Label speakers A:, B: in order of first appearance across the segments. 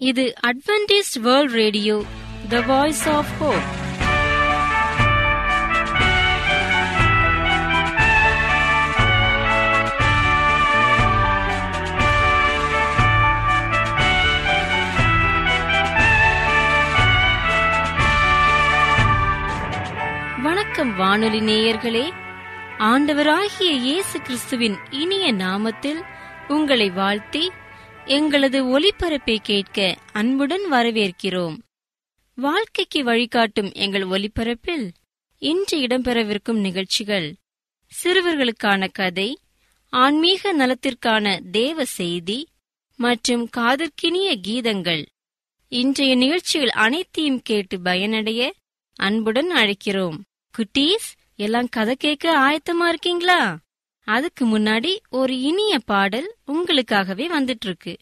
A: இது Adventist World Radio the Voice of Hope வணக்கம் வானொலி நேயர்களே. ஆண்டவராகிய இயேசு கிறிஸ்துவின் இனிய நாமத்தில் உங்களை வாழ்த்தி எங்களது ஒலிபரப்பை கேட்க அன்புடன் வரவேற்கிறோம். வாழ்க்கைக்கு வழிகாட்டும் எங்கள் ஒலிபரப்பில் இன்று இடம்பெறவிருக்கும் நிகழ்ச்சிகள். சிறுவர்களுக்கான கதை ஆன்மீக நலத்திற்கான தேவ செய்தி மற்றும் காதற்கினிய கீதங்கள். இன்றைய நிகழ்ச்சிகள் அனைத்தையும் கேட்டு பயனடைய அன்புடன் அழைக்கிறோம். குட்டீஸ் எல்லாம் கதை கேட்க ஆயத்தமா இருக்கீங்களா? அதுக்கு முன்னாடி ஒரு இனிய பாடல் உங்களுக்காகவே வந்துட்டு இருக்கு.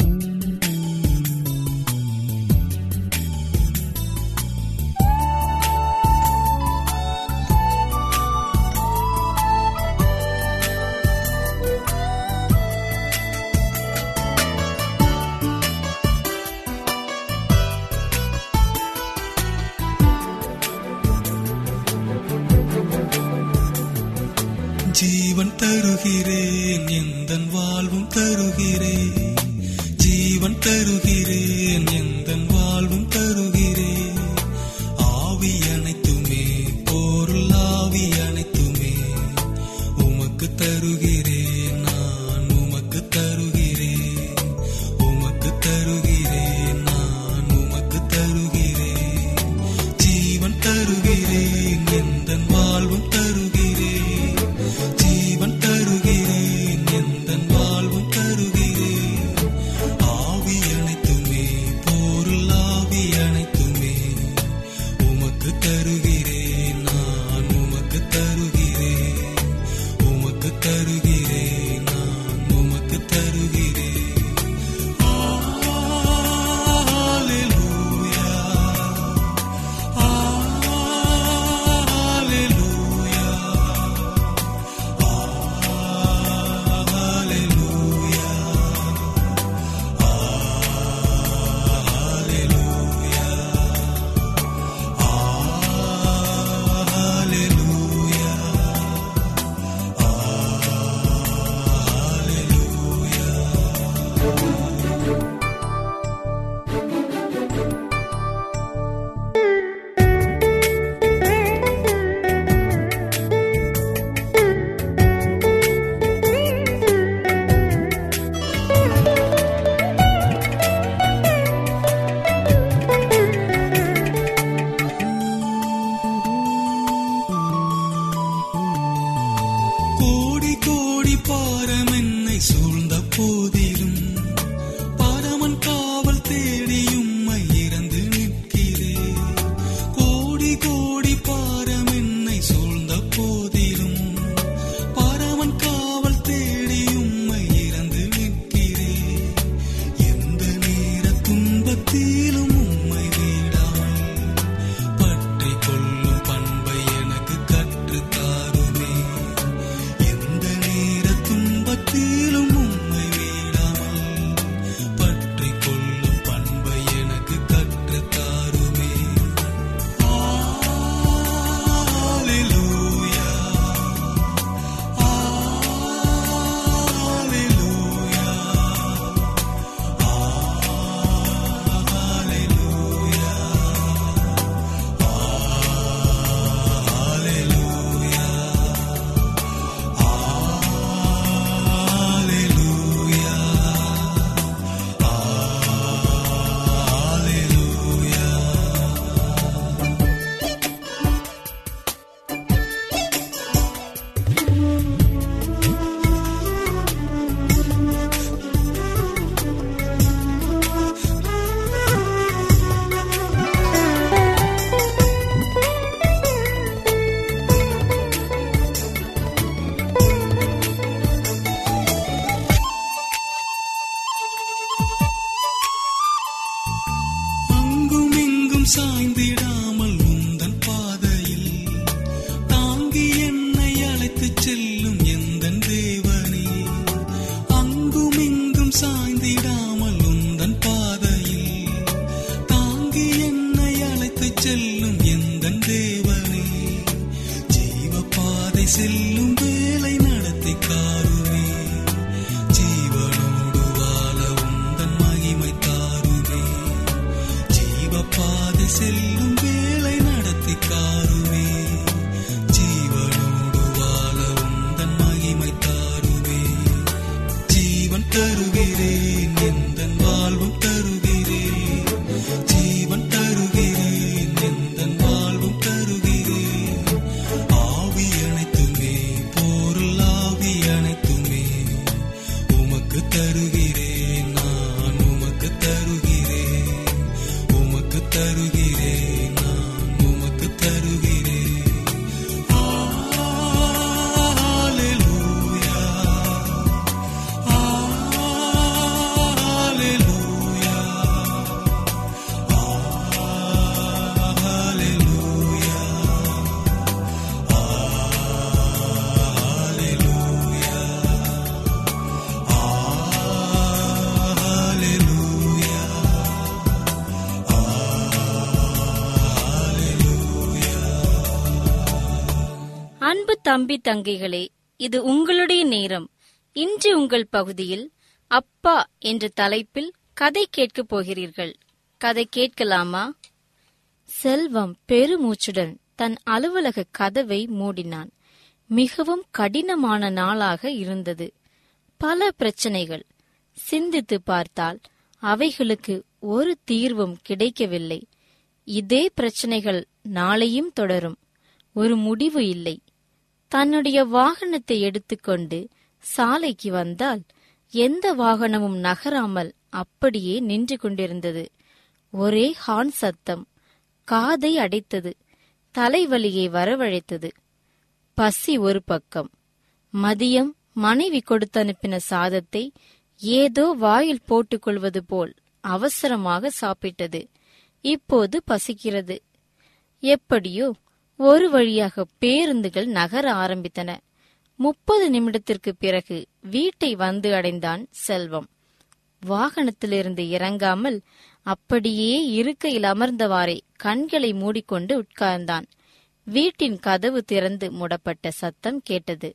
B: தருகிறேன். எந்தன் வாழ்வும் தருகிறேன்.
A: அன்பு தம்பி தங்கைகளே இது உங்களுடைய நேரம். இன்று உங்கள் பகுதியில் அப்பா என்ற தலைப்பில் கதை கேட்கப் போகிறீர்கள். கதை கேட்கலாமா? செல்வம் பெருமூச்சுடன் தன் அலுவலக கதவை மூடினான். மிகவும் கடினமான நாளாக இருந்தது. பல பிரச்சனைகள். சிந்தித்து பார்த்தால் அவைகளுக்கு ஒரு தீர்வும் கிடைக்கவில்லை. இதே பிரச்சனைகள் நாளையும் தொடரும். ஒரு முடிவு இல்லை. தன்னுடைய வாகனத்தை எடுத்துக்கொண்டு சாலைக்கு வந்தால் எந்த வாகனமும் நகராமல் அப்படியே நின்று கொண்டிருந்தது. ஒரே ஹார்ன் சத்தம் காதை அடைத்தது தலைவலியை வரவழைத்தது. பசி ஒரு பக்கம். மதியம் மனைவி கொடுத்து அனுப்பின சாதத்தை ஏதோ வாயில் போட்டுக்கொள்வது போல் அவசரமாக சாப்பிட்டது. இப்போது பசிக்கிறது. எப்படியோ ஒரு வழியாக பேருந்துகள் நகர ஆரம்பித்தன. முப்பது நிமிடத்திற்கு பிறகு வீட்டை வந்து அடைந்தான் செல்வம். வாகனத்திலிருந்து இறங்காமல் அப்படியே இருக்கையில் அமர்ந்தவாறே கண்களை மூடிக்கொண்டு உட்கார்ந்தான். வீட்டின் கதவு திறந்து மூடப்பட்ட சத்தம் கேட்டது.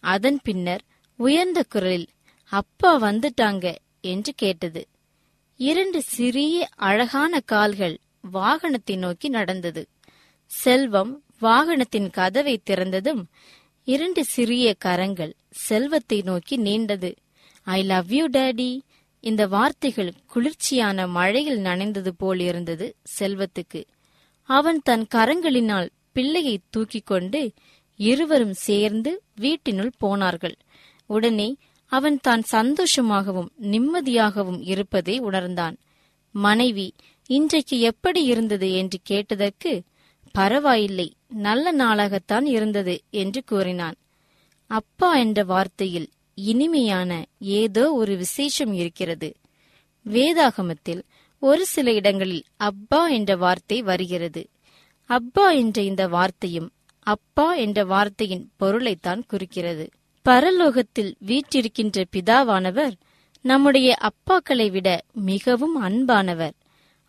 A: அதன் பின்னர் உயர்ந்த குரலில் அப்பா வந்துட்டாங்க என்று கேட்டது. இரண்டு சிறிய அழகான கால்கள் வாகனத்தை நோக்கி நடந்தது. செல்வம் வாகனத்தின் கதவை திறந்ததும் இரண்டு சிறிய கரங்கள் செல்வத்தை நோக்கி நீண்டது. ஐ லவ் யூ டேடி இந்த வார்த்தைகள் குளிர்ச்சியான மழையில் நனைந்தது போல் இருந்தது செல்வத்துக்கு. அவன் தன் கரங்களினால் பிள்ளையை தூக்கிக் கொண்டு இருவரும் சேர்ந்து வீட்டினுள் போனார்கள். உடனே அவன் தான் சந்தோஷமாகவும் நிம்மதியாகவும் இருப்பதை உணர்ந்தான். மனைவி இன்றைக்கு எப்படி இருந்தது? என்று கேட்டதற்கு பரவாயில்லை நல்ல நாளாகத்தான் இருந்தது என்று கூறினான். அப்பா என்ற வார்த்தையில் இனிமையான ஏதோ ஒரு விசேஷம் இருக்கிறது. வேதாகமத்தில் ஒரு சில இடங்களில் அப்பா என்ற வார்த்தை வருகிறது. அப்பா என்ற இந்த வார்த்தையும் அப்பா என்ற வார்த்தையின் பொருளைத்தான் குறிக்கிறது. பரலோகத்தில் வீற்றிருக்கின்ற பிதாவானவர் நம்முடைய அப்பாக்களை விட மிகவும் அன்பானவர்.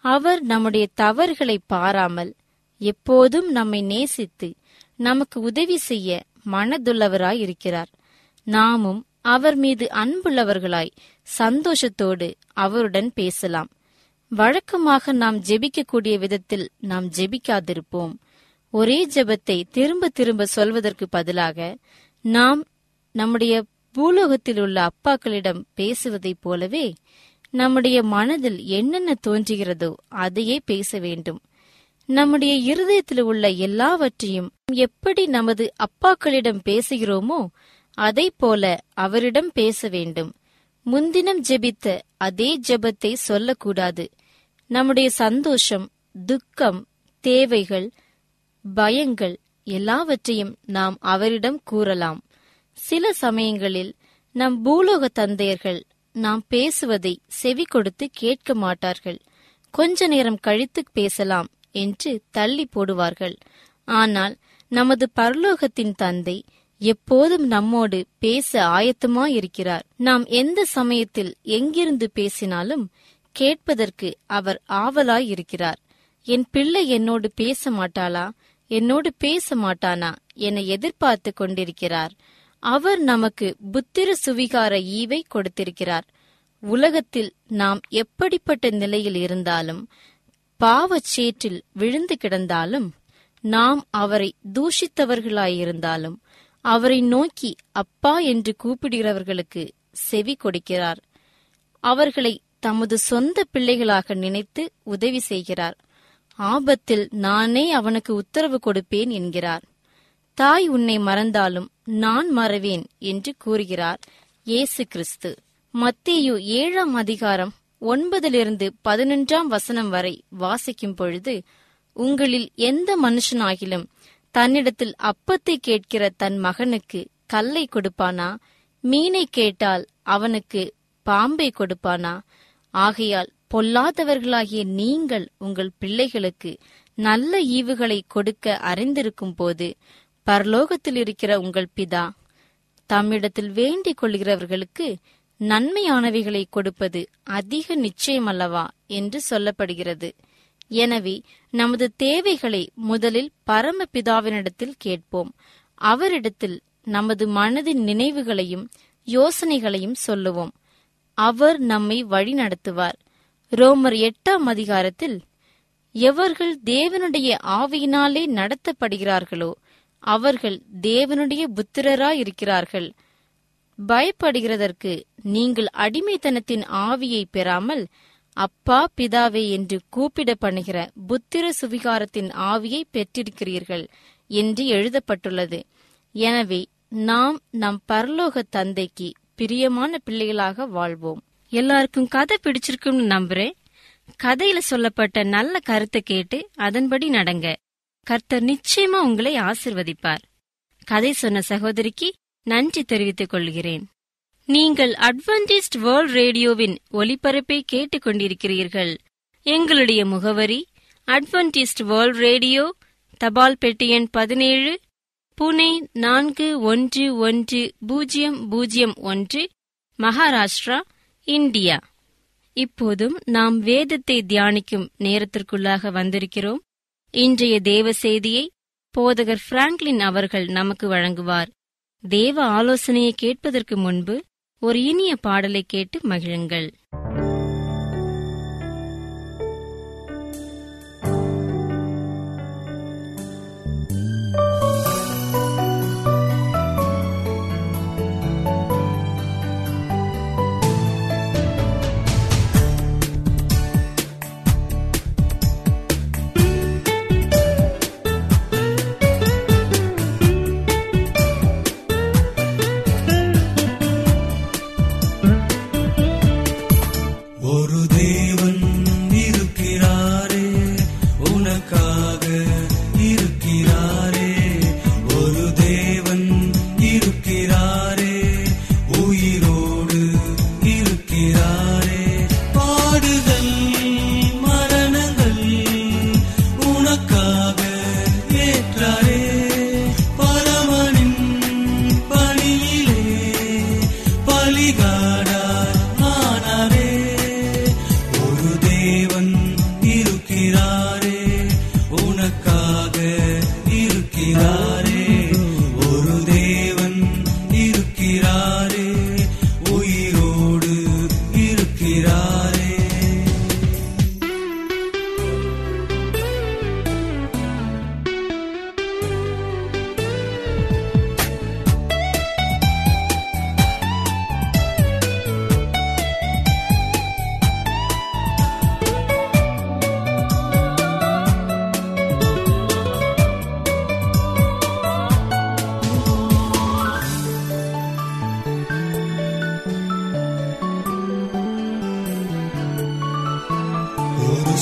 A: அவர் நம்முடைய தவறுகளை பாராமல் எப்போதும் நம்மை நேசித்து நமக்கு உதவி செய்ய மனதுள்ளவராயிருக்கிறார். நாமும் அவர் மீது அன்புள்ளவர்களாய் சந்தோஷத்தோடு அவருடன் பேசலாம். வழக்கமாக நாம் ஜெபிக்கக்கூடிய விதத்தில் நாம் ஜெபிக்காதிருப்போம். ஒரே ஜெபத்தை திரும்ப திரும்ப சொல்வதற்கு பதிலாக நாம் நம்முடைய பூலோகத்தில் உள்ள அப்பாக்களிடம் பேசுவதைப் போலவே நம்முடைய மனதில் என்னென்ன தோன்றுகிறதோ அதையே பேச வேண்டும். நம்முடைய இருதயத்தில் உள்ள எல்லாவற்றையும் எப்படி நமது அப்பாக்களிடம் பேசுகிறோமோ அதை போல அவரிடம் பேச வேண்டும். முன்தினம் ஜெபித்த அதே ஜெபத்தை சொல்லக்கூடாது. நம்முடைய சந்தோஷம் துக்கம் தேவைகள் பயங்கள் எல்லாவற்றையும் நாம் அவரிடம் கூறலாம். சில சமயங்களில் நம் பூலோக தந்தையர்கள் நாம் பேசுவதை செவி கொடுத்து கேட்க மாட்டார்கள். கொஞ்ச நேரம் கழித்து பேசலாம். என்று தள்ளி போடுவார்கள். ஆனால் நமது பரலோகத்தின் தந்தை எப்போதும் நம்மோடு பேச ஆயத்தமாயிருக்கிறார். நாம் எந்த சமயத்தில் எங்கிருந்து பேசினாலும் கேட்பதற்கு அவர் ஆவலாயிருக்கிறார். என் பிள்ளை என்னோடு பேச மாட்டாளா? என்னோடு பேச மாட்டானா? என எதிர்பார்த்து கொண்டிருக்கிறார். அவர் நமக்கு புத்திர சுவிகார ஈவை கொடுத்திருக்கிறார். உலகத்தில் நாம் எப்படிப்பட்ட நிலையில் இருந்தாலும் பாவச் சேற்றில் விழுந்து கிடந்தாலும் நாம் அவரை தூஷித்தவர்களாயிருந்தாலும் அவரை நோக்கி அப்பா என்று கூப்பிடுகிறவர்களுக்கு செவி கொடுக்கிறார். அவர்களை தமது சொந்த பிள்ளைகளாக நினைத்து உதவி செய்கிறார். ஆபத்தில் நானே அவனுக்கு உத்தரவு கொடுப்பேன் என்கிறார். தாய் உன்னை மறந்தாலும் நான் மறவேன் என்று கூறுகிறார் இயேசு கிறிஸ்து. மத்தேயு ஏழாம் அதிகாரம் ஒன்பதிலிருந்து பதினொன்றாம் வசனம் வரை வாசிக்கும் பொழுது உங்களில் எந்த மனுஷனாகிலும் தன்னிடத்தில் அப்பத்தை கேட்கிற தன் மகனுக்கு கல்லை கொடுப்பானா? மீனை கேட்டால் அவனுக்கு பாம்பை கொடுப்பானா? ஆகையால் பொல்லாதவர்களாகிய நீங்கள் உங்கள் பிள்ளைகளுக்கு நல்ல ஈவுகளை கொடுக்க அறிந்திருக்கும் போது பரலோகத்தில் இருக்கிற உங்கள் பிதா தம்மிடத்தில் வேண்டிக் கொள்கிறவர்களுக்கு நன்மையானவைகளை கொடுப்பது அதிக நிச்சயமல்லவா என்று சொல்லப்படுகிறது. எனவே நமது தேவைகளை முதலில் பரமபிதாவினிடத்தில் கேட்போம். அவரிடத்தில் நமது மனதின் நினைவுகளையும் யோசனைகளையும் சொல்லுவோம். அவர் நம்மை வழி நடத்துவார் ரோமர் எட்டாம் அதிகாரத்தில் எவர்கள் தேவனுடைய ஆவியினாலே நடத்தப்படுகிறார்களோ அவர்கள் தேவனுடைய புத்திரராயிருக்கிறார்கள். பயப்படுகிறதற்கு நீங்கள் அடிமைத்தனத்தின் ஆவியை பெறாமல் அப்பா பிதாவே என்று கூப்பிட பண்ணுகிற புத்திர சுவிகாரத்தின் ஆவியை பெற்றிருக்கிறீர்கள் என்று எழுதப்பட்டுள்ளது. எனவே நாம் நம் பரலோக தந்தைக்கு பிரியமான பிள்ளைகளாக வாழ்வோம். எல்லாருக்கும் கதை பிடிச்சிருக்கும்னு நம்புறேன். கதையில சொல்லப்பட்ட நல்ல கருத்தை கேட்டு அதன்படி நடங்க. கர்த்தர் நிச்சயமா உங்களை ஆசிர்வதிப்பார். கதை சொன்ன சகோதரிக்கு நன்றி தெரிவித்துக் கொள்கிறேன். நீங்கள் அட்வென்டிஸ்ட் வேர்ல்ட் ரேடியோவின் ஒலிபரப்பை கேட்டுக்கொண்டிருக்கிறீர்கள் எங்களுடைய முகவரி அட்வென்டிஸ்ட் வேர்ல்ட் ரேடியோ தபால் பெட்டி எண் பதினேழு புனே நான்கு ஒன்று ஒன்று பூஜ்ஜியம் பூஜ்ஜியம் ஒன்று மகாராஷ்டிரா இந்தியா. இப்போதும் நாம் வேதத்தை தியானிக்கும் நேரத்திற்குள்ளாக வந்திருக்கிறோம். இன்றைய தேவ செய்தியை போதகர் பிராங்க்லின் அவர்கள் நமக்கு வழங்குவார். தேவ ஆலோசனையை கேட்பதற்கு முன்பு ஒரு இனிய பாடலை கேட்டு மகிழுங்கள்.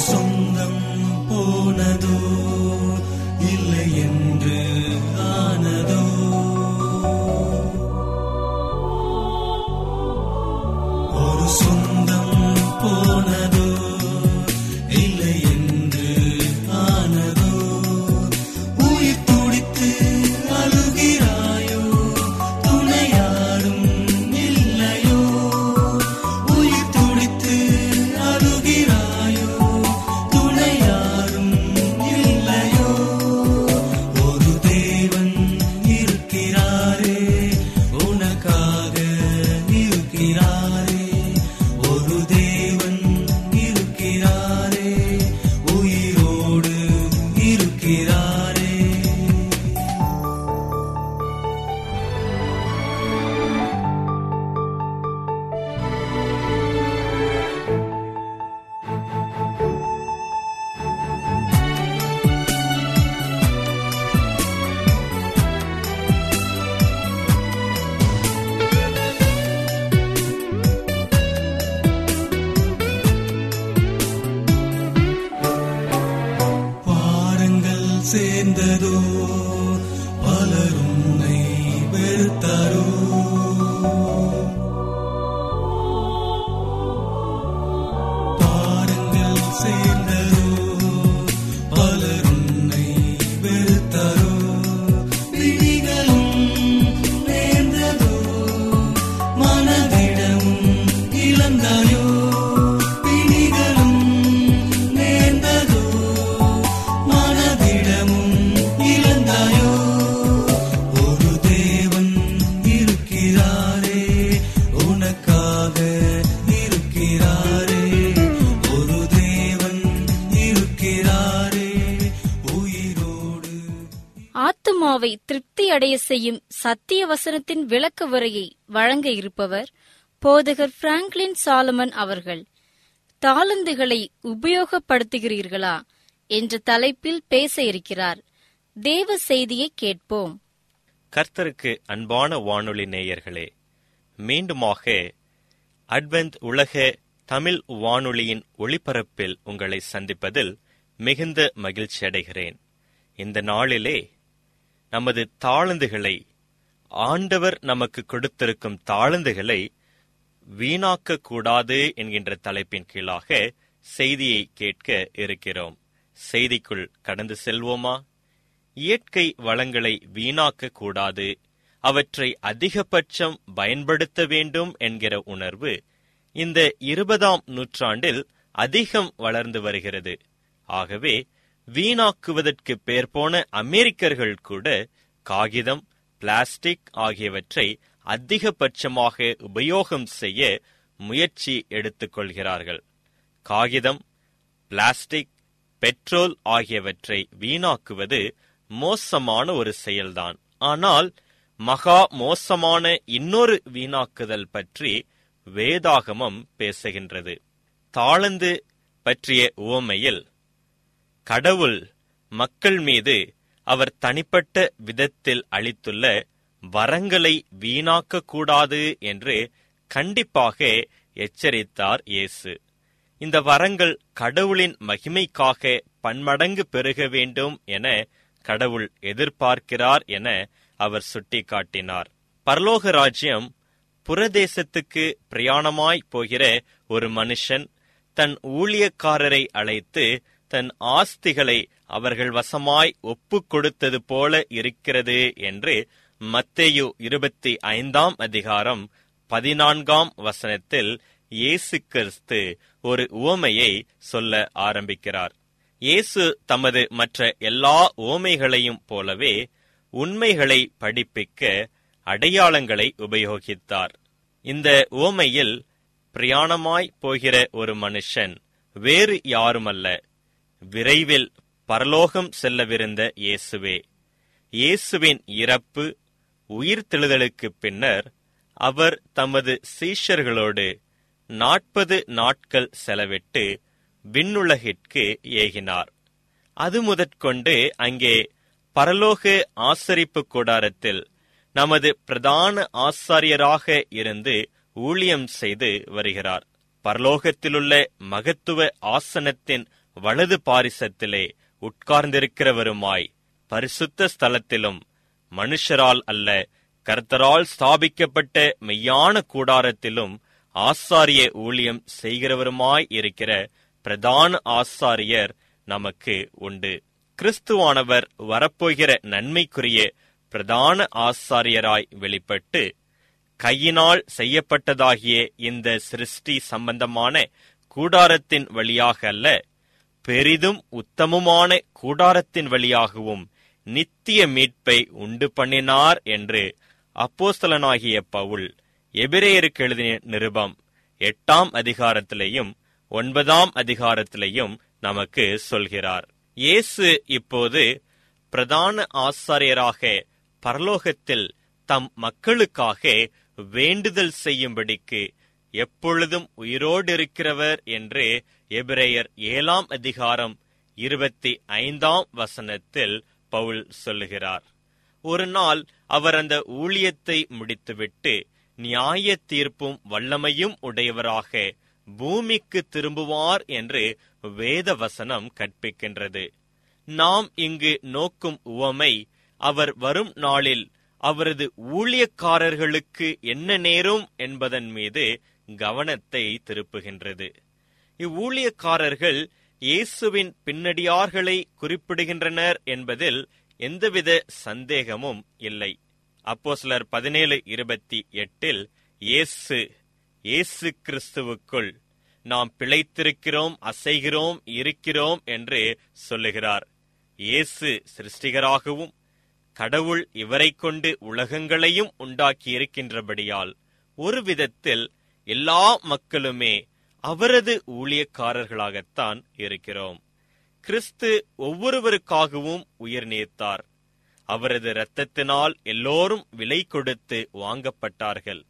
B: சொந்தம் போனதோ
A: அடைய செய்யும் சத்திய வசனத்தின் விளக்க உரையை வழங்க இருப்பவர் போதகர் பிராங்க்லின் சாலமன் அவர்கள். தாளந்துகளை உபயோகப்படுத்துகிறீர்களா என்ற தலைப்பில் பேச இருக்கிறார். தேவ செய்தியை கேட்போம்.
C: கர்த்தருக்கு அன்பான வானொலி நேயர்களே மீண்டுமாக அட்வென்த் உலக தமிழ் வானொலியின் ஒளிபரப்பில் உங்களை சந்திப்பதில் மிகுந்த மகிழ்ச்சி அடைகிறேன் இந்த நாளிலே நமது தாழ்ந்துகளை ஆண்டவர் நமக்கு கொடுத்திருக்கும் தாளந்துகளை வீணாக்க கூடாது என்கின்ற தலைப்பின் கீழாக செய்தியை கேட்க இருக்கிறோம். செய்திக்குள் கடந்து செல்வோமா? இயற்கை வளங்களை வீணாக்க கூடாது அவற்றை அதிகபட்சம் பயன்படுத்த வேண்டும் என்கிற உணர்வு இந்த இருபதாம் நூற்றாண்டில் அதிகம் வளர்ந்து வருகிறது. ஆகவே வீணாக்குவதற்கு பேர் போன அமெரிக்கர்கள் கூட காகிதம் பிளாஸ்டிக் ஆகியவற்றை அதிகபட்சமாக உபயோகம் செய்ய முயற்சி எடுத்துக்கொள்கிறார்கள் காகிதம் பிளாஸ்டிக் பெட்ரோல் ஆகியவற்றை வீணாக்குவது மோசமான ஒரு செயல்தான். ஆனால் மகா மோசமான இன்னொரு வீணாக்குதல் பற்றி வேதாகமம் பேசுகின்றது. தாளந்து பற்றிய உவமையில் கடவுள் மக்கள் மீது அவர் தனிப்பட்ட விதத்தில் அளித்துள்ள வரங்களை வீணாக்க கூடாது என்று கண்டிப்பாக எச்சரித்தார் இயேசு. இந்த வரங்கள் கடவுளின் மகிமைக்காக பன்மடங்கு பெருக வேண்டும் என கடவுள் எதிர்பார்க்கிறார் என அவர் சுட்டிக்காட்டினார். பரலோக ராஜ்யம் புறதேசத்துக்கு பிரயாணமாய் போகிற ஒரு மனுஷன் தன் ஊழியக்காரரை அழைத்து தன் ஆஸ்திகளை அவர்கள் வசமாய் ஒப்புக் கொடுத்தது போல இருக்கிறது என்று மத்தேயு இருபத்தி ஐந்தாம் அதிகாரம் பதினான்காம் வசனத்தில் இயேசு கிறிஸ்து ஒரு உவமையை சொல்ல ஆரம்பிக்கிறார். இயேசு தமது மற்ற எல்லா உவமைகளையும் போலவே உண்மைகளை படிப்பிக்க அடையாளங்களை உபயோகித்தார். இந்த உவமையில் பிரயாணமாய் போகிற ஒரு மனுஷன் வேறு யாருமல்ல. விரைவில் பரலோகம் செல்லவிருந்த இயேசுவே இயேசுவின் இறப்பு உயிர்த்தெழுதலுக்கு பின்னர் அவர் தமது சீஷர்களோடு நாற்பது நாட்கள் செலவிட்டு விண்ணுலகிற்கு ஏகினார். அது முதற்கொண்டு அங்கே பரலோக ஆசரிப்பு கூடாரத்தில் நமது பிரதான ஆசாரியராக இருந்து ஊழியம் செய்து வருகிறார். பரலோகத்திலுள்ள மகத்துவ ஆசனத்தின் வலது பாரிசத்திலே உட்கார்ந்திருக்கிறவருமாய் பரிசுத்த ஸ்தலத்திலும் மனுஷரால் அல்ல கர்த்தரால் ஸ்தாபிக்கப்பட்ட மெய்யான கூடாரத்திலும் ஆசாரிய ஊழியம் செய்கிறவருமாய் இருக்கிற பிரதான ஆசாரியர் நமக்கு உண்டு. கிறிஸ்துவானவர் வரப்போகிற நன்மைக்குரிய பிரதான ஆசாரியராய் வெளிப்பட்டு கையினால் செய்யப்பட்டதாகிய இந்த சிருஷ்டி சம்பந்தமான கூடாரத்தின் வழியாக அல்ல பெரிதும் உத்தமுமான கூடாரத்தின் வழியாகவும் நித்திய மீட்பை உண்டு பண்ணினார் என்று அப்போஸ்தலனாகிய பவுல் எபிரேயருக்கு எழுதிய நிருபம் எட்டாம் அதிகாரத்திலேயும் ஒன்பதாம் அதிகாரத்திலேயும் நமக்கு சொல்கிறார். இயேசு இப்போது பிரதான ஆசாரியராக பரலோகத்தில் தம் மக்களுக்காக வேண்டுதல் செய்யும்படிக்கு எப்பொழுதும் உயிரோடு இருக்கிறவர் என்று எபிரேயர் ஏழாம் அதிகாரம் இருபத்தி ஐந்தாம் வசனத்தில் பவுல் சொல்லுகிறார் ஒரு நாள் அவர் அந்த ஊழியத்தை முடித்துவிட்டு நியாய தீர்ப்பும் வல்லமையும் உடையவராக பூமிக்கு திரும்புவார் என்று வேத வசனம் கற்பிக்கின்றது. நாம் இங்கு நோக்கும் உவமை அவர் வரும் நாளில் அவரது ஊழியக்காரர்களுக்கு என்ன நேரும் என்பதன் மீது கவனத்தை திருப்புகின்றது. இவ்வூழியக்காரர்கள் இயேசுவின் பின்னடியார்களை குறிப்பிடுகின்றனர் என்பதில் எந்தவித சந்தேகமும் இல்லை. அப்போ சிலர் பதினேழு இருபத்தி எட்டில் இயேசு இயேசு கிறிஸ்துவுக்குள் நாம் பிழைத்திருக்கிறோம் அசைகிறோம் இருக்கிறோம் என்று சொல்லுகிறார். இயேசு சிருஷ்டிகராகவும் கடவுள் இவரை கொண்டு உலகங்களையும் உண்டாக்கியிருக்கின்றபடியால் ஒரு விதத்தில் எல்லா மக்களுமே அவரது ஊழியக்காரர்களாகத்தான் இருக்கிறோம். கிறிஸ்து ஒவ்வொருவருக்காகவும் உயிர் நீத்தார். அவரது இரத்தத்தினால் எல்லோரும் விலை கொடுத்து வாங்கப்பட்டார்கள்.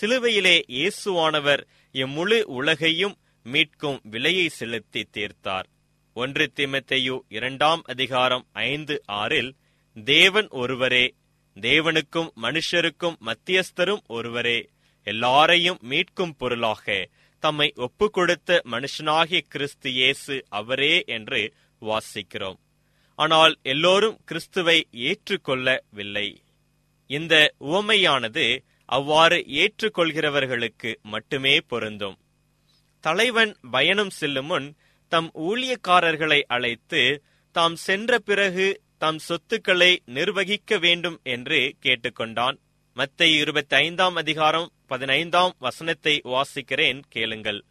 C: சிலுவையிலே இயேசுவானவர் இம்முழு உலகையும் மீட்கும் விலையை செலுத்தி தீர்த்தார். ஒன்று திமத்தையு இரண்டாம் அதிகாரம் ஐந்து ஆறில் தேவன் ஒருவரே தேவனுக்கும் மனுஷருக்கும் மத்தியஸ்தரும் ஒருவரே எல்லாரையும் மீட்கும் பொருளாக தம்மை ஒப்பு கொடுத்த மனுஷனாகிய கிறிஸ்து இயேசு அவரே என்று வாசிக்கிறோம். ஆனால் எல்லோரும் கிறிஸ்துவை ஏற்றுக்கொள்ளவில்லை. இந்த உவமையானது அவ்வாறு ஏற்றுக்கொள்கிறவர்களுக்கு மட்டுமே பொருந்தும். தலைவன் பயணம் செல்லும் முன் தம் ஊழியக்காரர்களை அழைத்து தாம் சென்ற பிறகு தம் சொத்துக்களை நிர்வகிக்க வேண்டும் என்று கேட்டுக்கொண்டான். மத்தை இருபத்தி ஐந்தாம் அதிகாரம் பதினைந்தாம் வசனத்தை வாசிக்கிறேன் கேளுங்கள்.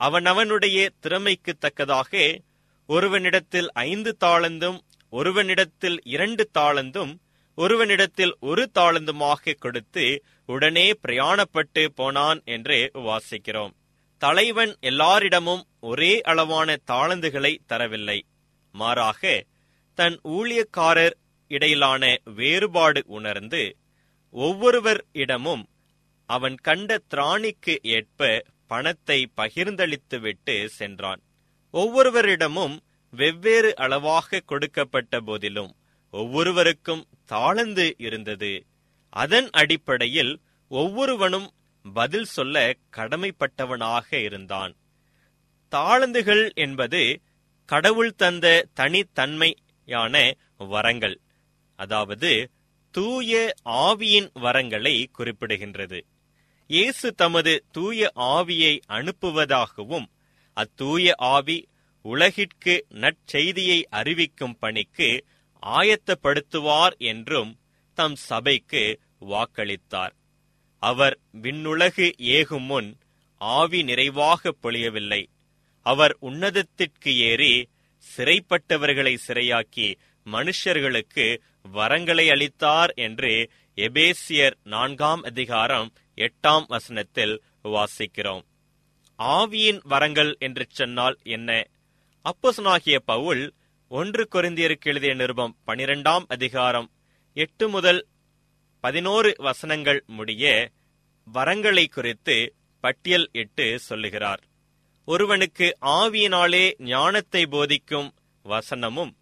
C: அவனவனுடைய திறமைக்கு தக்கதாக ஒருவனிடத்தில் ஐந்து தாளந்தும் ஒருவனிடத்தில் இரண்டு தாளந்தும் ஒருவனிடத்தில் ஒரு தாளந்துமாக கொடுத்து உடனே பிரயாணப்பட்டு போனான் என்று வாசிக்கிறோம். தலைவன் எல்லாரிடமும் ஒரே அளவான தாளந்துகளை தரவில்லை. மாறாக தன் ஊழியக்காரர் இடையிலான வேறுபாடு உணர்ந்து ஒவ்வொருவர் இடமும் அவன் கண்ட திராணிக்கு ஏற்ப பணத்தை பகிர்ந்தளித்துவிட்டு சென்றான். ஒவ்வொருவரிடமும் வெவ்வேறு அளவாக கொடுக்கப்பட்ட போதிலும் ஒவ்வொருவருக்கும் தாளந்து இருந்தது. அதன் அடிப்படையில் ஒவ்வொருவனும் பதில் சொல்ல கடமைப்பட்டவனாக இருந்தான். தாளந்துகள் என்பது கடவுள் தந்த தனித்தன்மையான வரங்கள் அதாவது தூய ஆவியின் வரங்களை குறிப்பிடுகின்றது. இயேசு தமது தூய ஆவியை அனுப்புவதாகவும் அத்தூய ஆவி உலகிற்கு நற்செய்தியை அறிவிக்கும் பணிக்கு ஆயத்தப்படுத்துவார் என்றும் தம் சபைக்கு வாக்களித்தார். அவர் விண்ணுலகு ஏகும் முன் ஆவி நிறைவாக பொழியவில்லை. அவர் உன்னதத்திற்கு ஏறி சிறைப்பட்டவர்களை சிறையாக்கி மனுஷர்களுக்கு வரங்களை அளித்தார் என்று எபேசியர் நான்காம் அதிகாரம் எட்டாம் வசனத்தில் வாசிக்கிறோம். ஆவியின் வரங்கள் என்று சொன்னால் என்ன? அப்போசனாகிய பவுல் ஒன்று கொரிந்தியருக்கு எழுதிய நிருபம் பனிரெண்டாம் அதிகாரம் எட்டு முதல் பதினோரு வசனங்கள் முடிய வரங்களை குறித்து பட்டியல் இட்டு சொல்லுகிறார். ஒருவனுக்கு ஆவியினாலே ஞானத்தை போதிக்கும் வசனமும்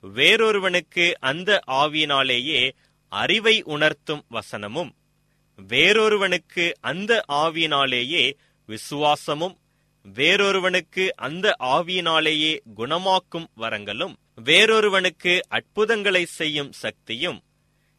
C: வேறொருவனுக்கு அந்த ஆவியினாலேயே அறிவை உணர்த்தும் வசனமும் வேறொருவனுக்கு அந்த ஆவியினாலேயே விசுவாசமும் வேறொருவனுக்கு அந்த ஆவியினாலேயே குணமாக்கும் வரங்களும் வேறொருவனுக்கு அற்புதங்களை செய்யும் சக்தியும்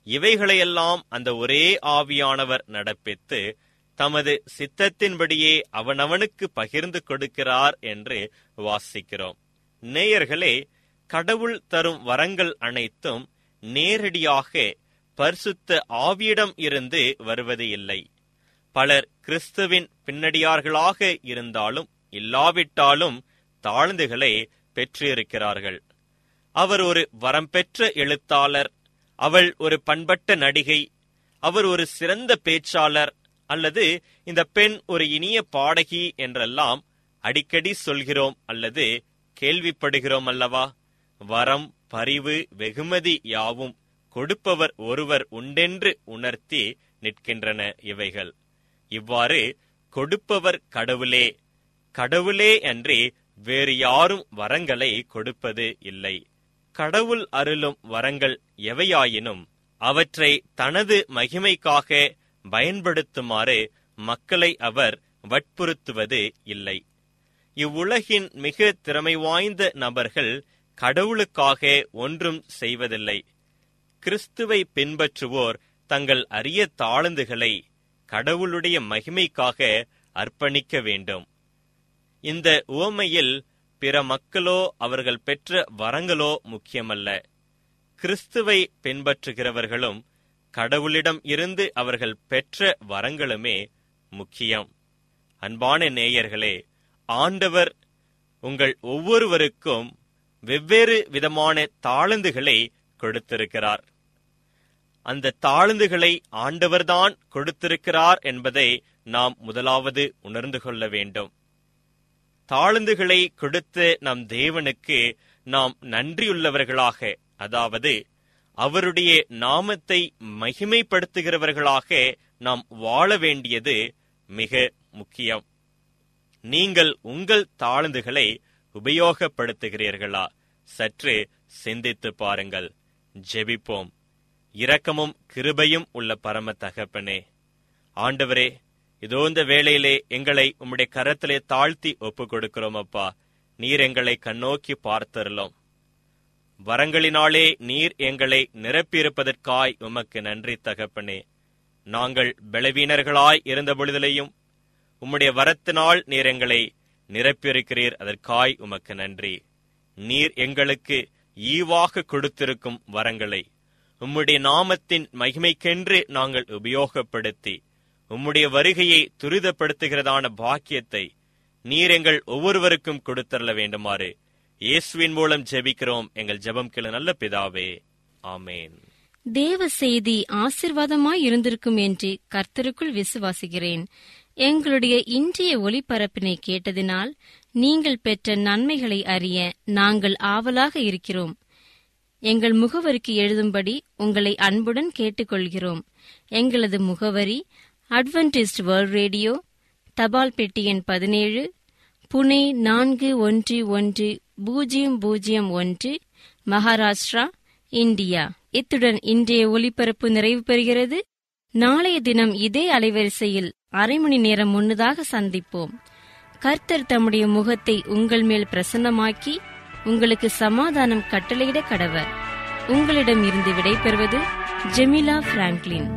C: இவைகளையெல்லாம் அந்த ஒரே ஆவியானவர் நடப்பித்து தமது சித்தத்தின்படியே அவனவனுக்கு பகிர்ந்து கொடுக்கிறார் என்று வாசிக்கிறோம். நேயர்களே கடவுள் தரும் வரங்கள் அனைத்தும் நேரடியாக பரிசுத்த ஆவியிடம் இருந்து வருவது இல்லை. பலர் கிறிஸ்துவின் பின்னடியார்களாக இருந்தாலும் இல்லாவிட்டாலும் தாழ்ந்துகளை பெற்றிருக்கிறார்கள். அவர் ஒரு வரம் பெற்ற எழுத்தாளர் அவள் ஒரு பண்பட்ட நடிகை அவர் ஒரு சிறந்த பேச்சாளர் அல்லது இந்த பெண் ஒரு இனிய பாடகி என்றெல்லாம் அடிக்கடி சொல்கிறோம் அல்லது கேள்விப்படுகிறோம் அல்லவா? வரம் பரிவு வெகுமதி யாவும் கொடுப்பவர் ஒருவர் உண்டென்று உணர்த்தி நிற்கின்றன இவைகள். இவ்வாறு கொடுப்பவர் கடவுளே கடவுளே அன்றி வேறு யாரும் வரங்களை கொடுப்பது இல்லை. கடவுள் அருளும் வரங்கள் எவையாயினும் அவற்றை தனது மகிமைக்காக பயன்படுத்துமாறு மக்களை அவர் வற்புறுத்துவது இல்லை. இவ்வுலகின் மிக திறமை வாய்ந்த நபர்கள் கடவுளுக்காக ஒன்றும் செய்வதில்லை. கிறிஸ்துவை பின்பற்றுவோர் தங்கள் அரிய தாளந்துகளை கடவுளுடைய மகிமைக்காக அர்ப்பணிக்க வேண்டும். இந்த உவமையில் பிற மக்களோ அவர்கள் பெற்ற வரங்களோ முக்கியமல்ல. கிறிஸ்துவை பின்பற்றுகிறவர்களும் கடவுளிடம் இருந்து அவர்கள் பெற்ற வரங்களுமே முக்கியம். அன்பான நேயர்களே ஆண்டவர் உங்கள் ஒவ்வொருவருக்கும் வெவ்வேறு விதமான தாழ்ந்துகளை கொடுத்திருக்கிறார். அந்த தாழ்ந்துகளை ஆண்டவர்தான் கொடுத்திருக்கிறார் என்பதை நாம் முதலாவது உணர்ந்து கொள்ள வேண்டும். தாழ்ந்துகளை கொடுத்த நம் தேவனுக்கு நாம் நன்றியுள்ளவர்களாக அதாவது அவருடைய நாமத்தை மகிமைப்படுத்துகிறவர்களாக நாம் வாழ வேண்டியது மிக முக்கியம். நீங்கள் உங்கள் தாழ்ந்துகளை உபயோகப்படுத்துகிறீர்களா? சற்று சிந்தித்து பாருங்கள். ஜெபிப்போம். இரக்கமும் கிருபையும் உள்ள பரம தகப்பனே. ஆண்டவரே இதோ இந்த வேளையிலே எங்களை உம்முடைய கரத்திலே தாழ்த்தி ஒப்பு கொடுக்கிறோம் அப்பா. நீர் எங்களை கண்ணோக்கி பார்த்தருளோம். வரங்களினாலே நீர் எங்களை நிரப்பியிருப்பதற்காய் உமக்கு நன்றி தகப்பனே. நாங்கள் பலவீனர்களாய் இருந்த பொழுதிலையும் உம்முடைய வரத்தினால் நீர் எங்களை நிரப்பியிருக்கிறீர். அதற்காய் உமக்கு நன்றி. நீர் எங்களுக்கு ஈவாக கொடுத்திருக்கும் வரங்களை. உம்முடைய நாமத்தின் மகிமைக்கென்று நாங்கள் உபயோகப்படுத்தி உம்முடைய வருகையை துரிதப்படுத்துகிறதான பாக்கியத்தை நீர் எங்கள் ஒவ்வொருவருக்கும் கொடுத்தரல வேண்டுமாறு இயேசுவின் மூலம் ஜெபிக்கிறோம். எங்கள் ஜெபம் கிள நல்ல பிதாவே. ஆமேன்.
A: தேவ செய்தி ஆசிர்வாதமாய் இருந்திருக்கும் என்று கர்த்தருக்குள் விசுவாசிக்கிறேன். எங்களுடைய இன்றைய ஒளிபரப்பினை கேட்டதினால் நீங்கள் பெற்ற நன்மைகளை அறிய நாங்கள் ஆவலாக இருக்கிறோம். எங்கள் முகவரிக்கு எழுதும்படி உங்களை அன்புடன் கேட்டுக்கொள்கிறோம். எங்களது முகவரி அட்வென்டிஸ்ட் வேர்ல்ட் ரேடியோ தபால் பெட்டி எண் பதினேழு புனே நான்கு ஒன்று ஒன்று பூஜ்ஜியம் பூஜ்ஜியம் ஒன்று மகாராஷ்டிரா இந்தியா. இத்துடன் இன்றைய ஒலிபரப்பு நிறைவு பெறுகிறது. நாளைய தினம் இதே அலைவரிசையில் அரை மணி நேரம் முன்னதாக சந்திப்போம். கர்த்தர் தம்முடைய முகத்தை உங்கள் மேல் பிரசன்னமாக்கி உங்களுக்கு சமாதானம் கட்டளையிட கடவர். உங்களிடம் இருந்து விடைபெறுவது ஜெமிலா பிராங்க்லின்.